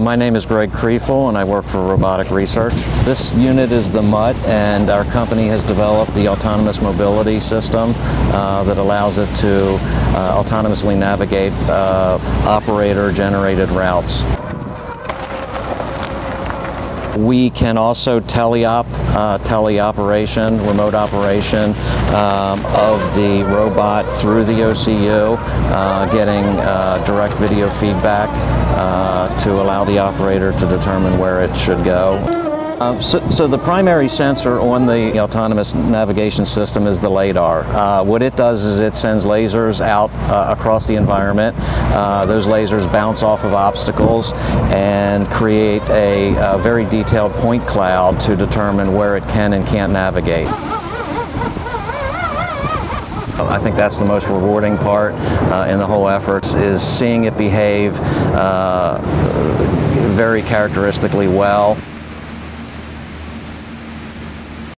My name is Greg Kriefel and I work for Robotic Research. This unit is the MUTT and our company has developed the autonomous mobility system uh, that allows it to uh, autonomously navigate uh, operator generated routes. We can also teleop, uh, teleoperation, remote operation um, of the robot through the OCU, uh, getting uh, direct video feedback to allow the operator to determine where it should go. Uh, so, so, the primary sensor on the autonomous navigation system is the LiDAR. Uh, what it does is it sends lasers out uh, across the environment. Uh, those lasers bounce off of obstacles and create a, a very detailed point cloud to determine where it can and can't navigate. I think that's the most rewarding part uh, in the whole effort is seeing it behave uh, very characteristically well.